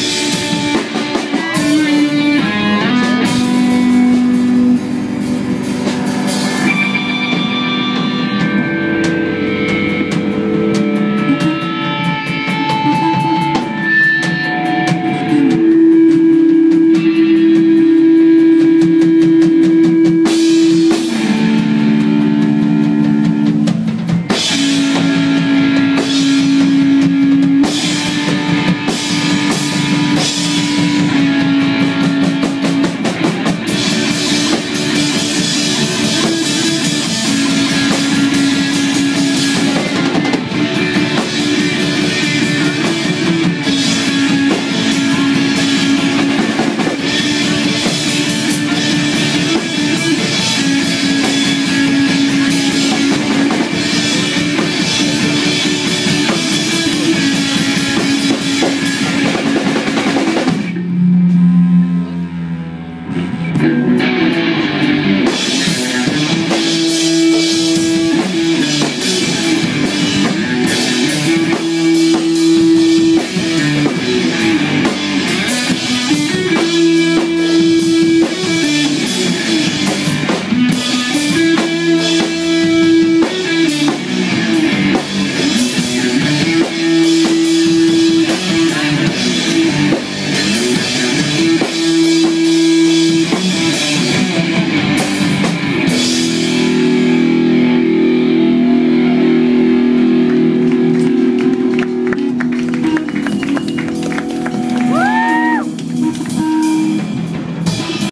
Peace.